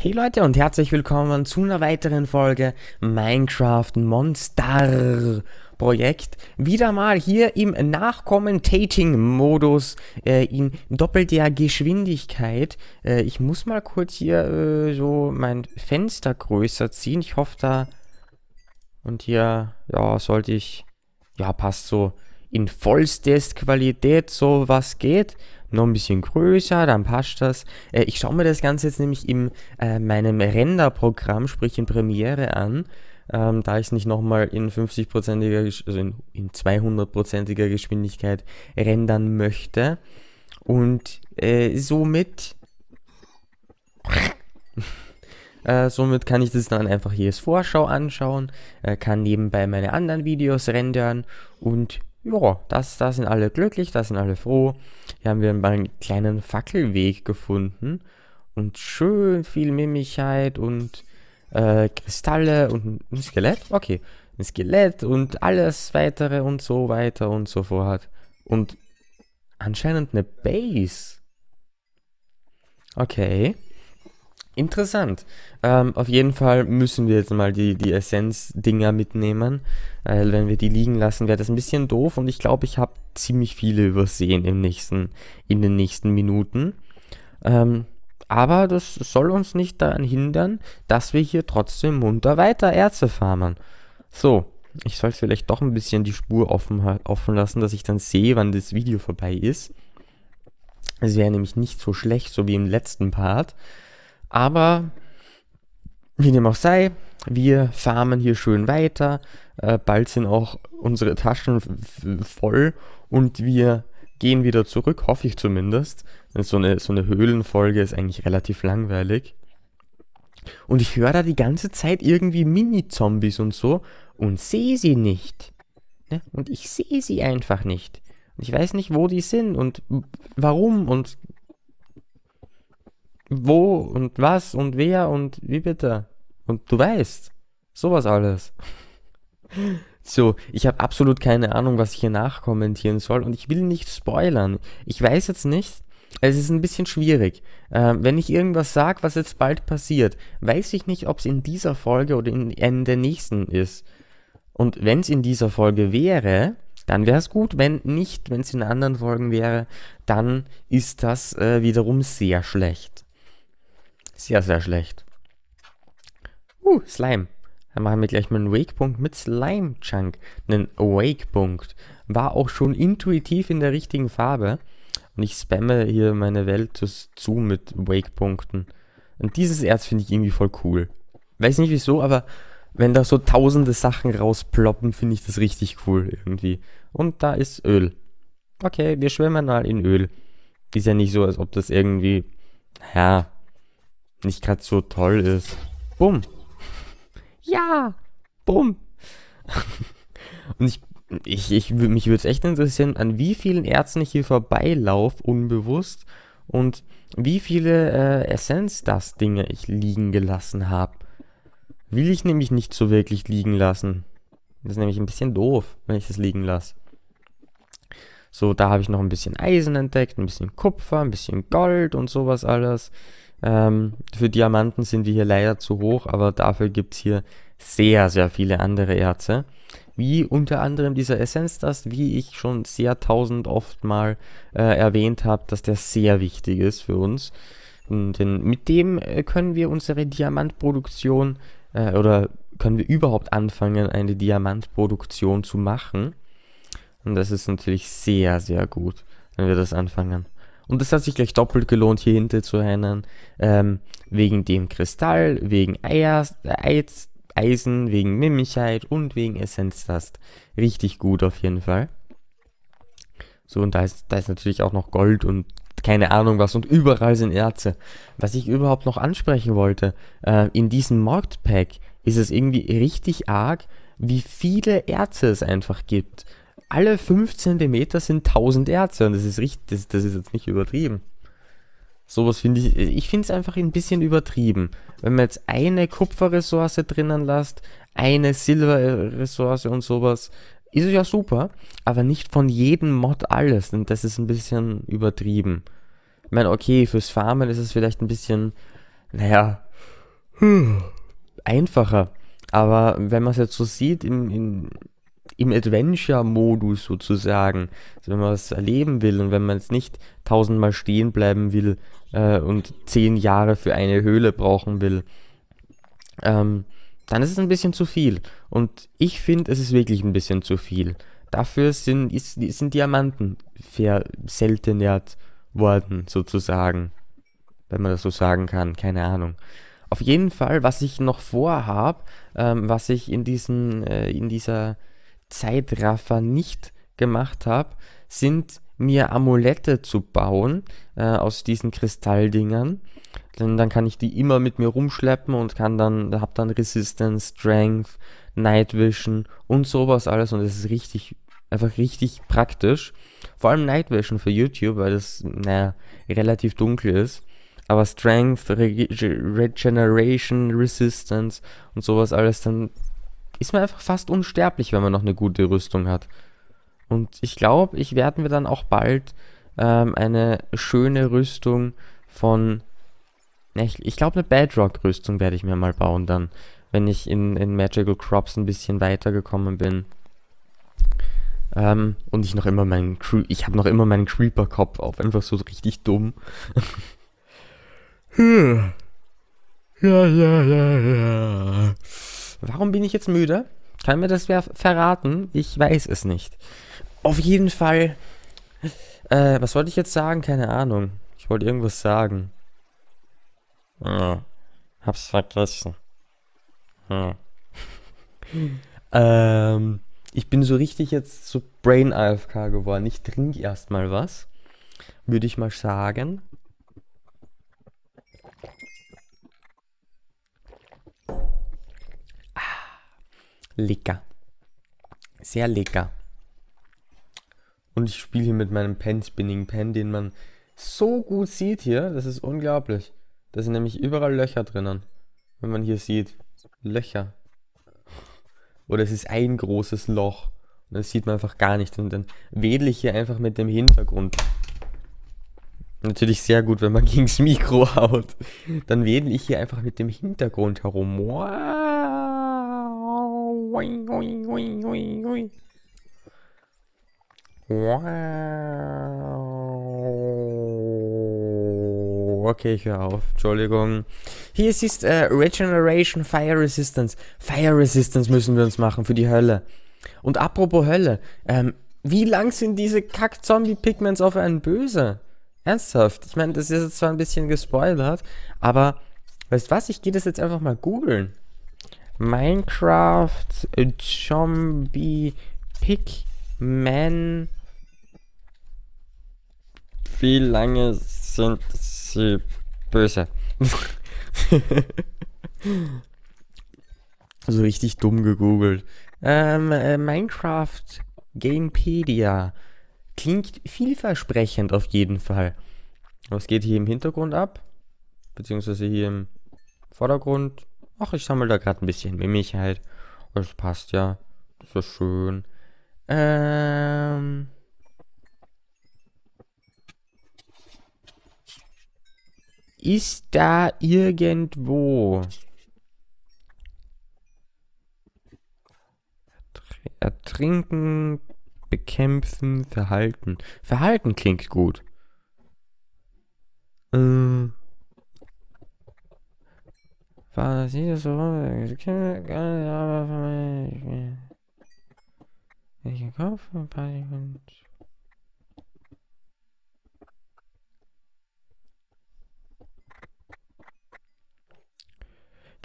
Hey Leute und herzlich willkommen zu einer weiteren Folge Minecraft Monster Projekt. Wieder mal hier im Nachkommentating-Modus äh, in doppelter Geschwindigkeit. Äh, ich muss mal kurz hier äh, so mein Fenster größer ziehen. Ich hoffe da... Und hier, ja, sollte ich... Ja, passt so in vollstes Qualität, so was geht noch ein bisschen größer, dann passt das. Äh, ich schaue mir das Ganze jetzt nämlich in äh, meinem Render-Programm, sprich in Premiere an, ähm, da ich es nicht nochmal in 50%iger, also in, in 200%iger Geschwindigkeit rendern möchte. Und äh, somit Äh, somit kann ich das dann einfach hier als Vorschau anschauen, äh, kann nebenbei meine anderen Videos rendern und ja, das, da sind alle glücklich, da sind alle froh. Hier haben wir mal einen kleinen Fackelweg gefunden und schön viel Mimigkeit und äh, Kristalle und ein Skelett. Okay, ein Skelett und alles weitere und so weiter und so fort. Und anscheinend eine Base. Okay. Interessant. Ähm, auf jeden Fall müssen wir jetzt mal die, die Essenz-Dinger mitnehmen. Weil wenn wir die liegen lassen, wäre das ein bisschen doof. Und ich glaube, ich habe ziemlich viele übersehen im nächsten, in den nächsten Minuten. Ähm, aber das soll uns nicht daran hindern, dass wir hier trotzdem munter weiter Erze farmen. So, ich soll vielleicht doch ein bisschen die Spur offen, offen lassen, dass ich dann sehe, wann das Video vorbei ist. Es wäre nämlich nicht so schlecht, so wie im letzten Part. Aber wie dem auch sei, wir farmen hier schön weiter. Äh, bald sind auch unsere Taschen voll und wir gehen wieder zurück, hoffe ich zumindest. So eine, so eine Höhlenfolge ist eigentlich relativ langweilig. Und ich höre da die ganze Zeit irgendwie Mini-Zombies und so und sehe sie nicht. Ne? Und ich sehe sie einfach nicht. Und ich weiß nicht, wo die sind und warum und wo und was und wer und wie bitte. Und du weißt, sowas alles. So, ich habe absolut keine Ahnung, was ich hier nachkommentieren soll und ich will nicht spoilern. Ich weiß jetzt nicht, es ist ein bisschen schwierig. Äh, wenn ich irgendwas sage, was jetzt bald passiert, weiß ich nicht, ob es in dieser Folge oder in, in der nächsten ist. Und wenn es in dieser Folge wäre, dann wäre es gut. Wenn nicht, wenn es in anderen Folgen wäre, dann ist das äh, wiederum sehr schlecht. Sehr, sehr schlecht. Uh, Slime. Dann machen wir gleich mal einen Wake-Punkt mit Slime-Chunk. Einen Wake-Punkt. War auch schon intuitiv in der richtigen Farbe. Und ich spamme hier meine Welt zu mit Wake-Punkten. Und dieses Erz finde ich irgendwie voll cool. Weiß nicht wieso, aber wenn da so tausende Sachen rausploppen, finde ich das richtig cool irgendwie. Und da ist Öl. Okay, wir schwimmen mal in Öl. Ist ja nicht so, als ob das irgendwie, ja, nicht gerade so toll ist. Bumm. Ja, bumm. Und ich, ich, ich mich würde es echt interessieren, an wie vielen Ärzten ich hier vorbeilaufe, unbewusst, und wie viele äh, Essenz-Dust-Dinge ich liegen gelassen habe. Will ich nämlich nicht so wirklich liegen lassen. Das ist nämlich ein bisschen doof, wenn ich das liegen lasse. So, da habe ich noch ein bisschen Eisen entdeckt, ein bisschen Kupfer, ein bisschen Gold und sowas alles. Ähm, für Diamanten sind wir hier leider zu hoch, aber dafür gibt es hier sehr, sehr viele andere Erze. Wie unter anderem dieser Essenzdust, wie ich schon sehr tausend oft mal äh, erwähnt habe, dass der sehr wichtig ist für uns. Und, denn mit dem äh, können wir unsere Diamantproduktion äh, oder können wir überhaupt anfangen, eine Diamantproduktion zu machen. Und das ist natürlich sehr, sehr gut, wenn wir das anfangen. Und das hat sich gleich doppelt gelohnt, hier hinter zu rennen. Ähm, wegen dem Kristall, wegen Eier, Eiz, Eisen, wegen Mimigkeit und wegen Essenzdust. Richtig gut auf jeden Fall. So, und da ist, da ist natürlich auch noch Gold und keine Ahnung was und überall sind Erze. Was ich überhaupt noch ansprechen wollte, äh, in diesem Modpack ist es irgendwie richtig arg, wie viele Erze es einfach gibt alle 5 cm sind 1000 Erze und das ist richtig, das, das ist jetzt nicht übertrieben. Sowas finde ich, ich finde es einfach ein bisschen übertrieben. Wenn man jetzt eine Kupferressource drinnen lässt, eine Silberressource und sowas, ist es ja super, aber nicht von jedem Mod alles, und das ist ein bisschen übertrieben. Ich meine, okay, fürs Farmen ist es vielleicht ein bisschen, naja, einfacher. Aber wenn man es jetzt so sieht, in, in, im Adventure-Modus sozusagen, also wenn man es erleben will und wenn man jetzt nicht tausendmal stehen bleiben will äh, und zehn Jahre für eine Höhle brauchen will, ähm, dann ist es ein bisschen zu viel. Und ich finde, es ist wirklich ein bisschen zu viel. Dafür sind, ist, sind Diamanten verseltenert worden, sozusagen. Wenn man das so sagen kann, keine Ahnung. Auf jeden Fall, was ich noch vorhabe, ähm, was ich in, diesen, äh, in dieser Zeitraffer nicht gemacht habe, sind mir Amulette zu bauen äh, aus diesen Kristalldingern. Denn dann kann ich die immer mit mir rumschleppen und kann dann, habe dann Resistance, Strength, Night Vision und sowas alles und es ist richtig, einfach richtig praktisch. Vor allem Night Vision für YouTube, weil das, naja, relativ dunkel ist. Aber Strength, Re Regeneration, Resistance und sowas alles, dann ist man einfach fast unsterblich, wenn man noch eine gute Rüstung hat. Und ich glaube, ich werde mir dann auch bald ähm, eine schöne Rüstung von. Ich, ich glaube, eine Bedrock-Rüstung werde ich mir mal bauen dann, wenn ich in, in Magical Crops ein bisschen weitergekommen bin. Ähm, und ich noch immer meinen Cre ich habe noch immer meinen Creeper-Kopf auf, einfach so richtig dumm. ja, ja, ja, ja. Warum bin ich jetzt müde? Kann mir das wer verraten? Ich weiß es nicht. Auf jeden Fall. Äh, was wollte ich jetzt sagen? Keine Ahnung. Ich wollte irgendwas sagen. Ja, hab's vergessen. Ja. ähm, ich bin so richtig jetzt so Brain AFK geworden. Ich trinke erstmal was. Würde ich mal sagen. Lecker. Sehr lecker. Und ich spiele hier mit meinem Pen Spinning Pen, den man so gut sieht hier. Das ist unglaublich. Da sind nämlich überall Löcher drinnen. Wenn man hier sieht. Löcher. Oder es ist ein großes Loch. Und das sieht man einfach gar nicht. Und dann wedel ich hier einfach mit dem Hintergrund. Natürlich sehr gut, wenn man gegens Mikro haut. Dann wedel ich hier einfach mit dem Hintergrund herum. Wow. Wow. Okay, ich höre auf. Entschuldigung. Hier ist äh, Regeneration Fire Resistance. Fire Resistance müssen wir uns machen für die Hölle. Und apropos Hölle, ähm, wie lang sind diese Kack-Zombie-Pigments auf einen böse? Ernsthaft? Ich meine, das ist jetzt zwar ein bisschen gespoilert, aber weißt was? Ich gehe das jetzt einfach mal googeln. Minecraft Zombie Pigman. Wie lange sind sie böse? so richtig dumm gegoogelt. Ähm, äh, Minecraft Gamepedia. Klingt vielversprechend auf jeden Fall. Was geht hier im Hintergrund ab? Beziehungsweise hier im Vordergrund? Ach, ich sammle da gerade ein bisschen Mimigkeit. Das passt ja. So schön. Ähm. Ist da irgendwo Ertrinken, bekämpfen, verhalten. Verhalten klingt gut. Ähm war sie so, ich gekauft, ein paar Sekunden.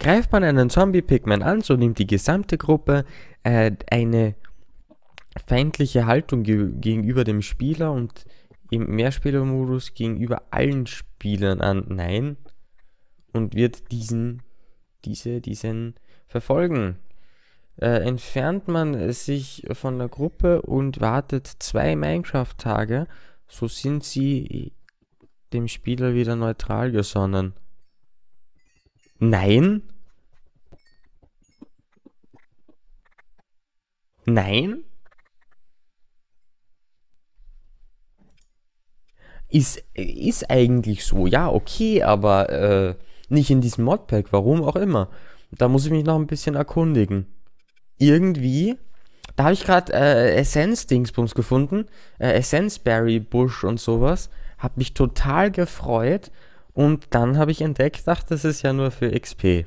Greift man einen Zombie-Pigman an, so nimmt die gesamte Gruppe äh, eine feindliche Haltung ge gegenüber dem Spieler und im Mehrspielermodus gegenüber allen Spielern an. Nein. Und wird diesen diese, diesen verfolgen. Äh, entfernt man sich von der Gruppe und wartet zwei Minecraft-Tage, so sind sie dem Spieler wieder neutral gesonnen. Nein? Nein? Ist, ist eigentlich so, ja, okay, aber äh, Nicht in diesem Modpack, warum auch immer. Da muss ich mich noch ein bisschen erkundigen. Irgendwie, da habe ich gerade äh, Essence-Dingsbums gefunden, äh, Essence-Berry-Busch und sowas. Hab mich total gefreut. Und dann habe ich entdeckt, ach, das ist ja nur für XP.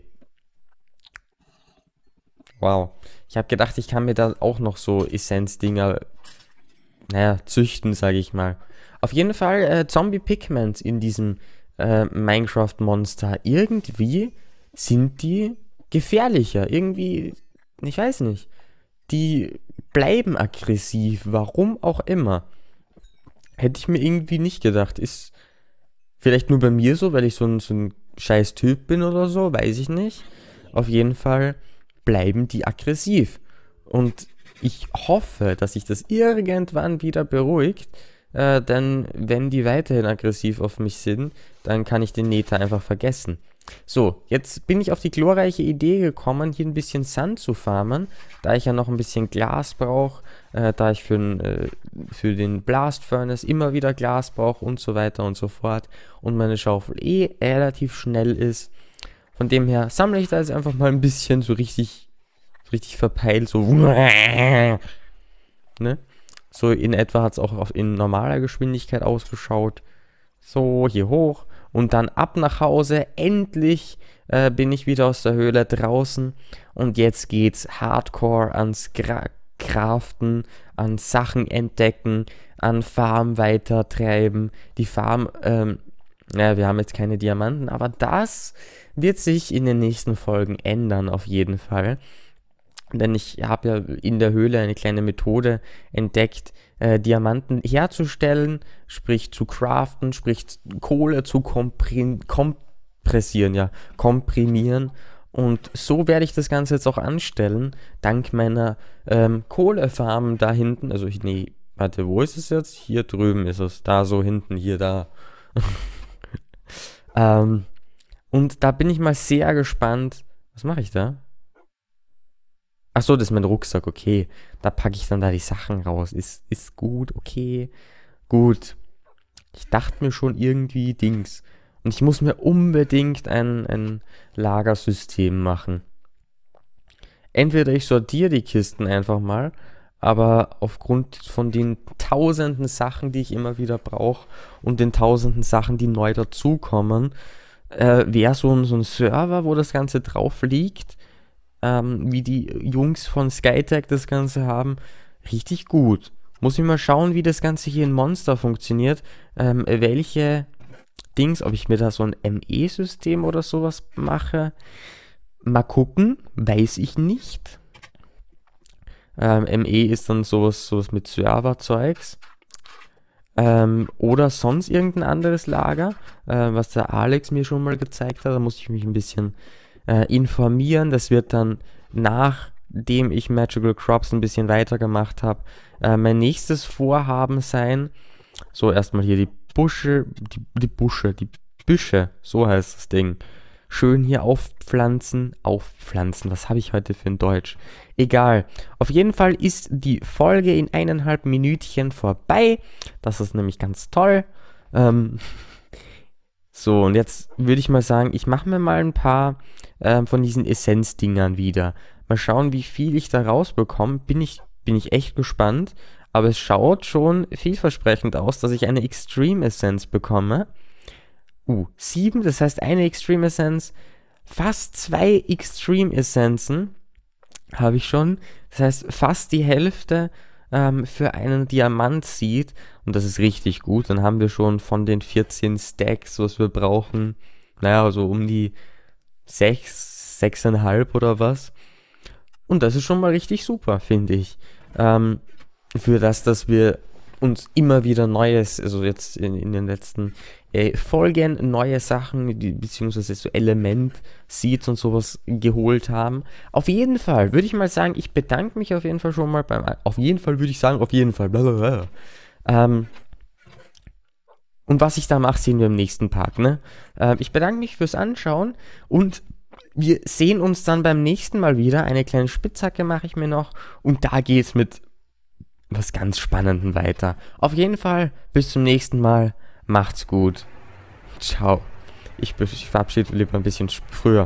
Wow. Ich habe gedacht, ich kann mir da auch noch so Essenz-Dinger, naja, züchten, sage ich mal. Auf jeden Fall äh, Zombie-Pigments in diesem äh, Minecraft-Monster. Irgendwie sind die gefährlicher. Irgendwie, ich weiß nicht. Die bleiben aggressiv, warum auch immer. Hätte ich mir irgendwie nicht gedacht. Ist vielleicht nur bei mir so, weil ich so ein, so ein scheiß Typ bin oder so, weiß ich nicht. Auf jeden Fall bleiben die aggressiv. Und ich hoffe, dass sich das irgendwann wieder beruhigt, äh, denn wenn die weiterhin aggressiv auf mich sind, dann kann ich den Nether einfach vergessen. So, jetzt bin ich auf die glorreiche Idee gekommen, hier ein bisschen Sand zu farmen, da ich ja noch ein bisschen Glas brauche, äh, da ich für, äh, für den Blast Furnace immer wieder Glas brauche und so weiter und so fort und meine Schaufel eh relativ schnell ist. Von dem her sammle ich da jetzt einfach mal ein bisschen so richtig, richtig verpeilt, so. Ne? So in etwa hat es auch in normaler Geschwindigkeit ausgeschaut. So, hier hoch und dann ab nach Hause. Endlich äh, bin ich wieder aus der Höhle draußen und jetzt geht's hardcore ans Gra Craften, an Sachen entdecken, an Farm weitertreiben. Die Farm, ähm, ja, wir haben jetzt keine Diamanten, aber das wird sich in den nächsten Folgen ändern, auf jeden Fall. Denn ich habe ja in der Höhle eine kleine Methode entdeckt, äh, Diamanten herzustellen, sprich zu craften, sprich Kohle zu kompressieren, ja, komprimieren. Und so werde ich das Ganze jetzt auch anstellen, dank meiner ähm, Kohlefarm da hinten. Also, nee, warte, wo ist es jetzt? Hier drüben ist es. Da so hinten, hier, da. ähm, und da bin ich mal sehr gespannt. Was mache ich da? Ach so, das ist mein Rucksack, okay. Da packe ich dann da die Sachen raus. Ist, ist gut, okay. Gut. Ich dachte mir schon irgendwie Dings. Und ich muss mir unbedingt ein, ein Lagersystem machen. Entweder ich sortiere die Kisten einfach mal, aber aufgrund von den tausenden Sachen, die ich immer wieder brauche und den tausenden Sachen, die neu dazukommen, äh, wäre so so ein Server, wo das Ganze drauf liegt, ähm, wie die Jungs von Skytech das Ganze haben, richtig gut. Muss ich mal schauen, wie das Ganze hier in Monster funktioniert. Ähm, welche Dings, ob ich mir da so ein ME-System oder sowas mache. Mal gucken, weiß ich nicht. Ähm, ME ist dann sowas, sowas mit Serverzeugs. Ähm, oder sonst irgendein anderes Lager, äh, was der Alex mir schon mal gezeigt hat. Da muss ich mich ein bisschen äh, informieren. Das wird dann nachdem ich Magical Crops ein bisschen weitergemacht habe, äh, mein nächstes Vorhaben sein. So, erstmal hier die Busche, die, die Busche, die Büsche, so heißt das Ding. Schön hier aufpflanzen, aufpflanzen. Was habe ich heute für ein Deutsch? Egal. Auf jeden Fall ist die Folge in eineinhalb Minütchen vorbei. Das ist nämlich ganz toll. Ähm, so, und jetzt würde ich mal sagen, ich mache mir mal ein paar äh, von diesen Essenzdingern wieder. Mal schauen, wie viel ich da rausbekomme. Bin ich, bin ich echt gespannt. Aber es schaut schon vielversprechend aus, dass ich eine Extreme Essenz bekomme. Uh, sieben, das heißt eine Extreme Essenz, fast zwei Extreme Essenzen habe ich schon. Das heißt, fast die Hälfte ähm, für einen Diamant sieht. Und das ist richtig gut. Dann haben wir schon von den 14 Stacks, was wir brauchen, naja, so um die 6, 6,5 oder was. Und das ist schon mal richtig super, finde ich. Ähm, für das, dass wir uns immer wieder Neues, also jetzt in, in den letzten äh, Folgen neue Sachen, die, beziehungsweise so Element, Seeds und sowas geholt haben. Auf jeden Fall würde ich mal sagen, ich bedanke mich auf jeden Fall schon mal beim, auf jeden Fall würde ich sagen, auf jeden Fall. Ähm, und was ich da mache, sehen wir im nächsten Part. Ne? Äh, ich bedanke mich fürs Anschauen und wir sehen uns dann beim nächsten Mal wieder. Eine kleine Spitzhacke mache ich mir noch und da geht es mit was ganz Spannendem weiter. Auf jeden Fall, bis zum nächsten Mal. Macht's gut. Ciao. Ich, ich verabschiede lieber ein bisschen früher.